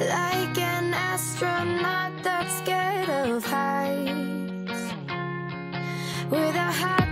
Like an astronaut that's scared of heights. With a high